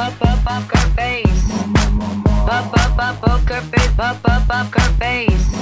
face, up, up, poker face. Up, up, up, poker face, up, up, poker face.